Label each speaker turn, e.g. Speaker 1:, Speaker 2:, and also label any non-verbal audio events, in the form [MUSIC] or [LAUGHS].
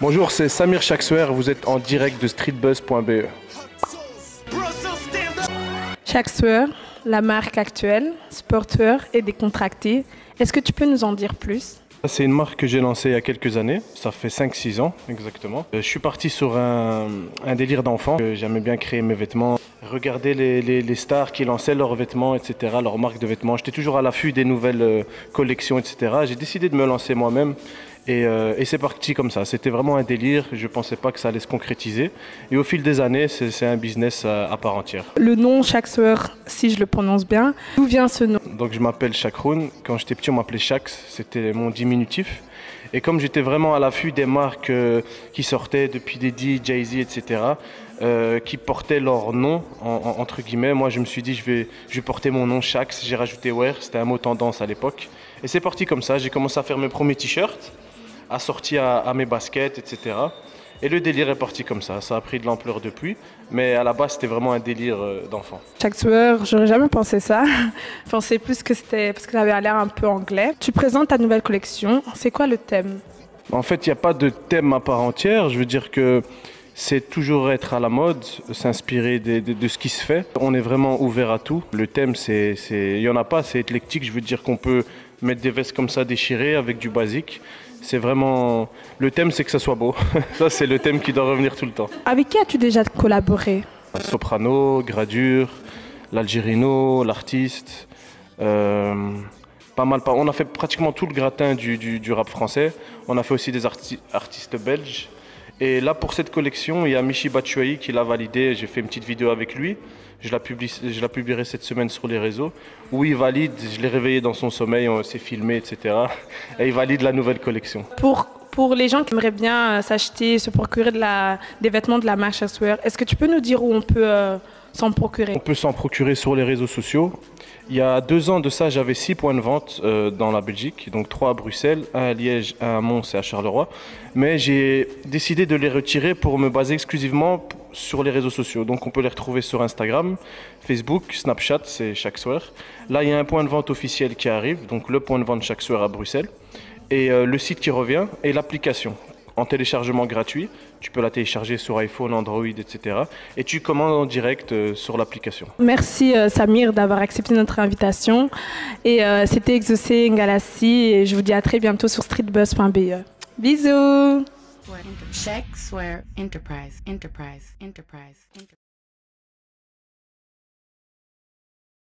Speaker 1: Bonjour, c'est Samir Chakswer, vous êtes en direct de streetbuzz.be.
Speaker 2: Chakswer, la marque actuelle, sporteur et décontracté. Est-ce que tu peux nous en dire plus?
Speaker 1: C'est une marque que j'ai lancée il y a quelques années, ça fait 5-6 ans exactement. Euh, je suis parti sur un, délire d'enfant, j'aimais bien créer mes vêtements, regarder les, stars qui lançaient leurs vêtements, etc., leurs marques de vêtements. J'étais toujours à l'affût des nouvelles euh, collections, etc. J'ai décidé de me lancer moi-même euh, et, c'est parti comme ça. C'était vraiment un délire. Je ne pensais pas que ça allait se concrétiser. Et au fil des années, c'est un business à, part entière.
Speaker 2: Le nom Shaxwer, si je le prononce bien, d'où vient ce nom
Speaker 1: Donc je m'appelle Shakroun. Quand j'étais petit, on m'appelait Shax. C'était mon diminutif. Et comme j'étais vraiment à l'affût des marques euh, qui sortaient depuis Diddy, Jay-Z, etc., euh, qui portaient leur nom, entre guillemets, moi je me suis dit je vais, je vais porter mon nom Shax. J'ai rajouté Wear, c'était un mot tendance à l'époque. Et c'est parti comme ça. J'ai commencé à faire mes premiers t-shirts assorti à, à mes baskets, etc. Et le délire est parti comme ça. Ça a pris de l'ampleur depuis. Mais à la base, c'était vraiment un délire euh, d'enfant.
Speaker 2: Chaque soir, j'aurais jamais pensé ça. [LAUGHS] je pensais plus que c'était parce que ça avait l'air un peu anglais. Tu présentes ta nouvelle collection. C'est quoi le thème?
Speaker 1: En fait, il n'y a pas de thème à part entière. Je veux dire que c'est toujours être à la mode, s'inspirer de, de, ce qui se fait. On est vraiment ouvert à tout. Le thème, c'est, il n'y en a pas, c'est éclectique. Je veux dire qu'on peut mettre des vestes comme ça déchirées avec du basique c'est vraiment. Le thème, c'est que ça soit beau. [LAUGHS] ça, c'est le thème qui doit revenir tout le temps.
Speaker 2: Avec qui as-tu déjà collaboré?
Speaker 1: Soprano, Gradure, l'Algérino, l'artiste. Euh, pas mal. On a fait pratiquement tout le gratin du, rap français. On a fait aussi des artistes belges. Et là, pour cette collection, il y a Michi Batshuayi qui l'a validé. J'ai fait une petite vidéo avec lui. Je la, publierai cette semaine sur les réseaux. Où il valide, je l'ai réveillé dans son sommeil, on s'est filmé, etc. Et il valide la nouvelle collection.
Speaker 2: Pour, pour les gens qui aimeraient bien euh, s'acheter, se procurer des vêtements de la marque Wear, est-ce que tu peux nous dire où on peut euh, s'en procurer
Speaker 1: On peut s'en procurer sur les réseaux sociaux. Il y a deux ans de ça, j'avais six points de vente euh, dans la Belgique, donc trois à Bruxelles, un à Liège, un à Mons et à Charleroi. Mais j'ai décidé de les retirer pour me baser exclusivement sur les réseaux sociaux. Donc on peut les retrouver sur Instagram, Facebook, Snapchat, c'est chaque soir. Là, il y a un point de vente officiel qui arrive, donc le point de vente chaque soir à Bruxelles. Et euh, le site qui revient et l'application en téléchargement gratuit. Tu peux la télécharger sur iPhone, Android, etc. Et tu commandes en direct euh, sur l'application.
Speaker 2: Merci euh, Samir d'avoir accepté notre invitation. Et euh, c'était Exaucé Ngalassi et je vous dis à très bientôt sur streetbus.be. Bisous. Enterprise, Enterprise, Enterprise, Enterprise.